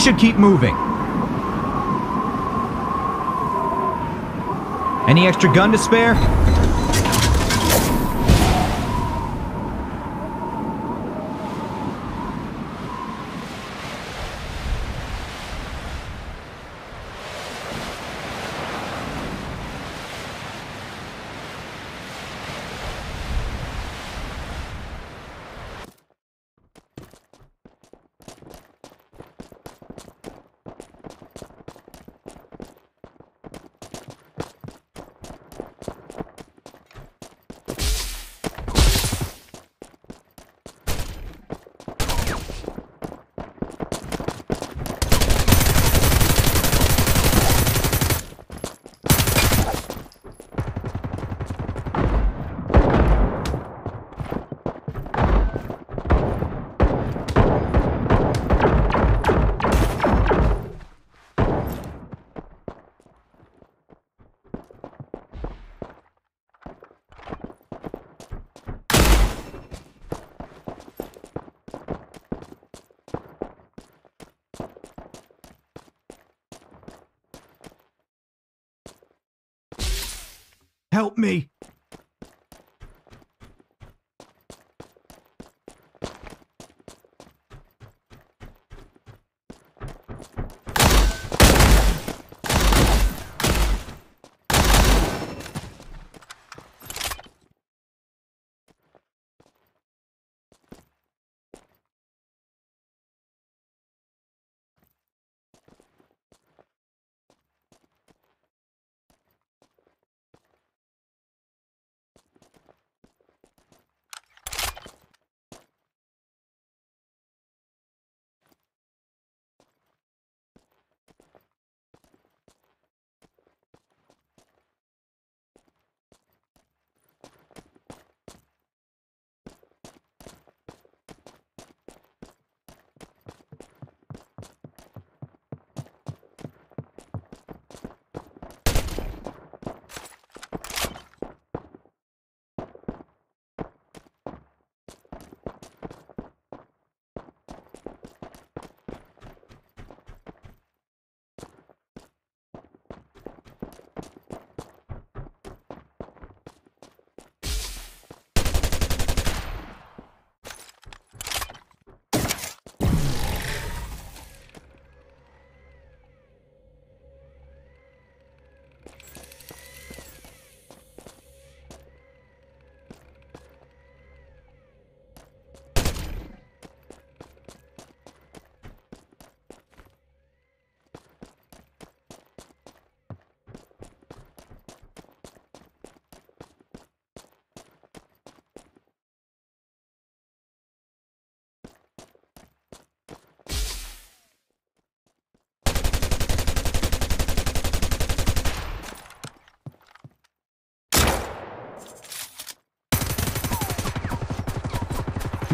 should keep moving. Any extra gun to spare? Help me!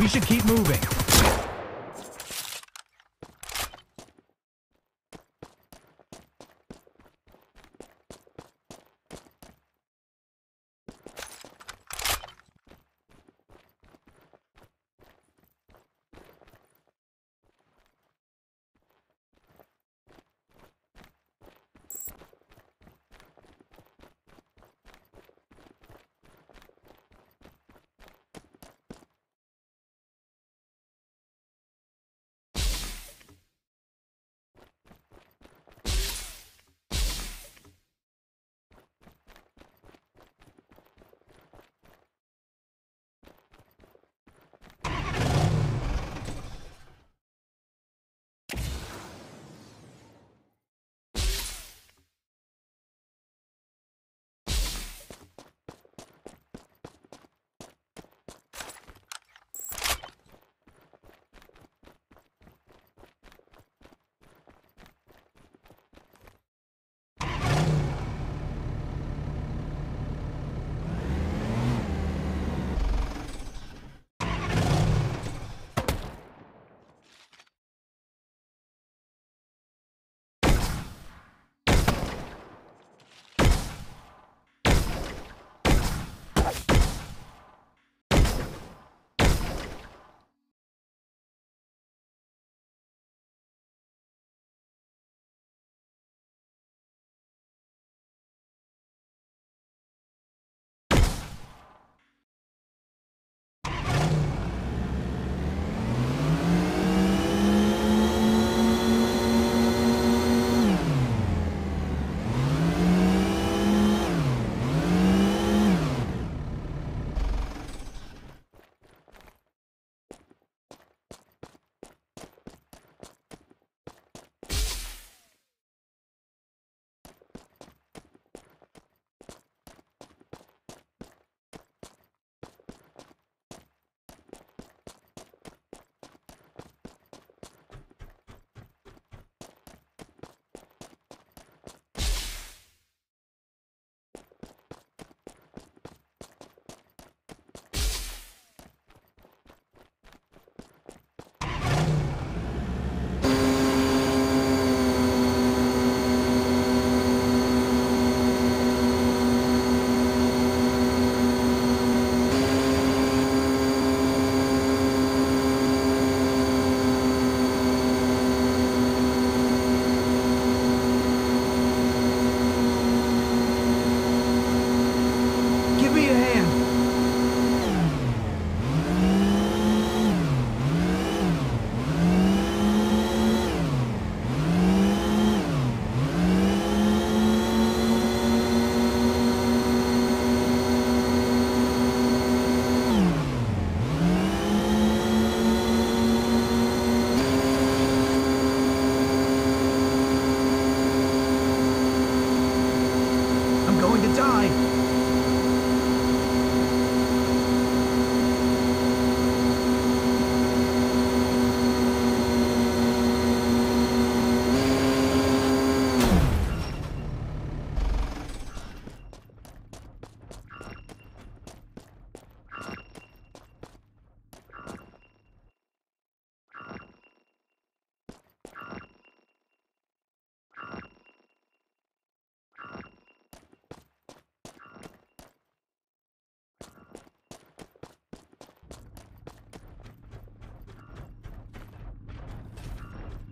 We should keep moving.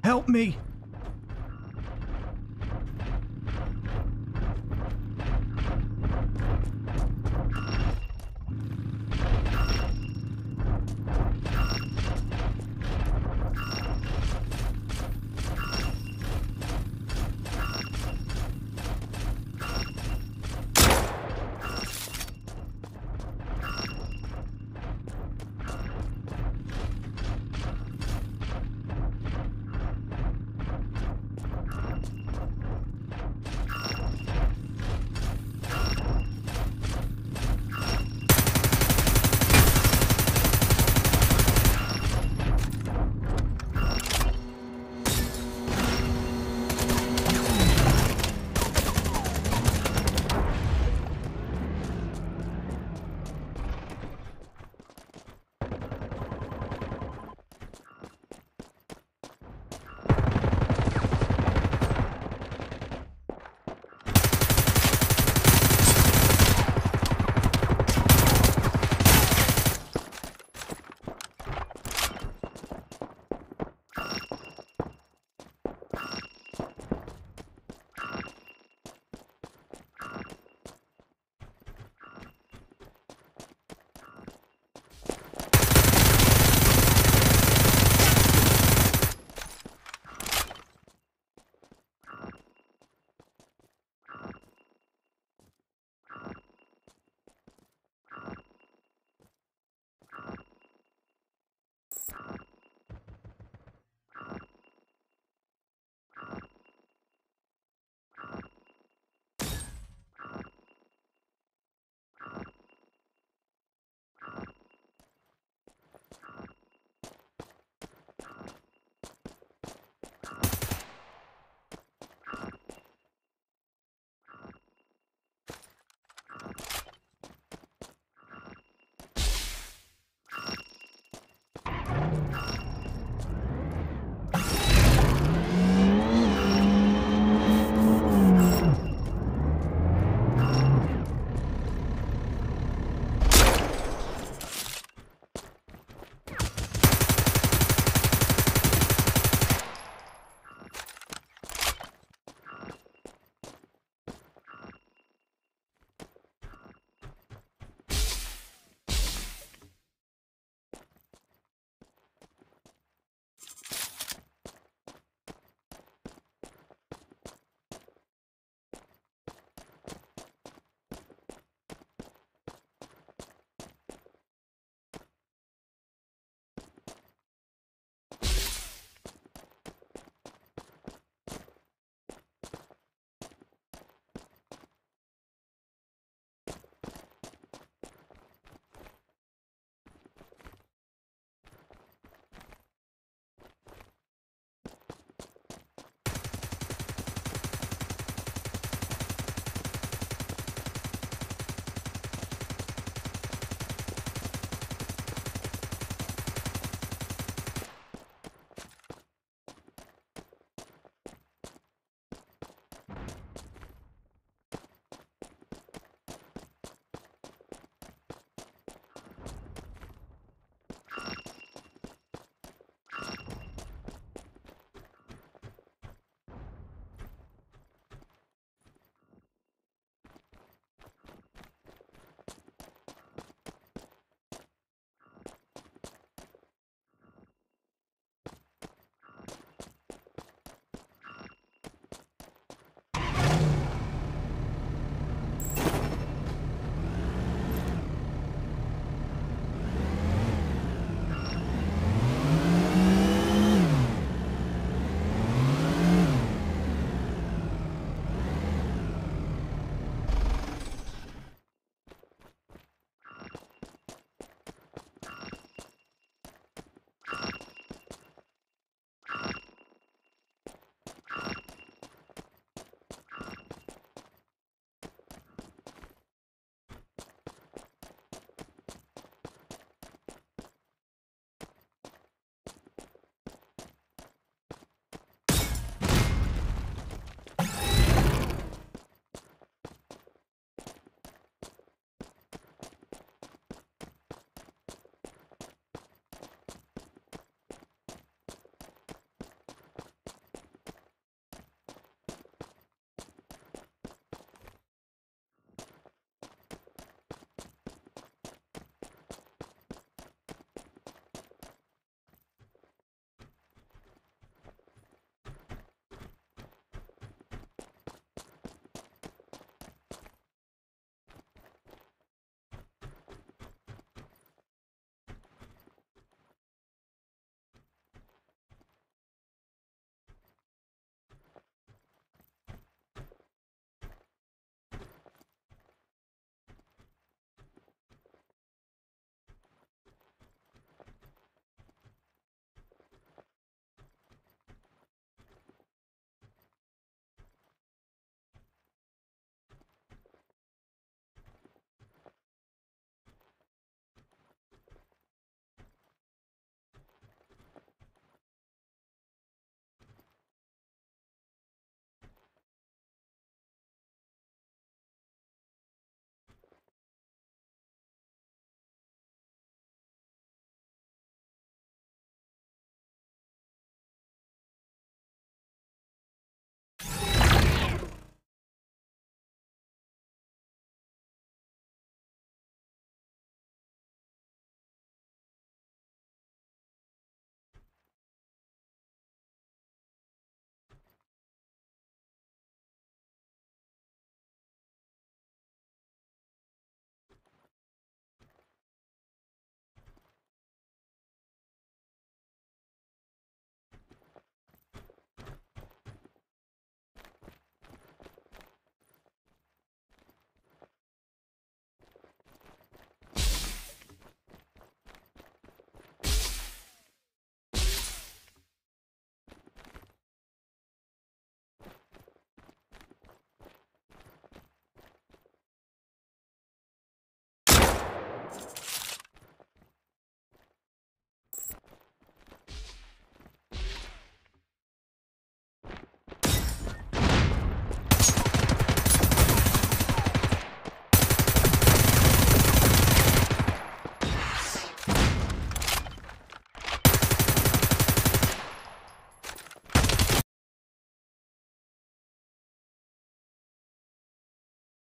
Help me.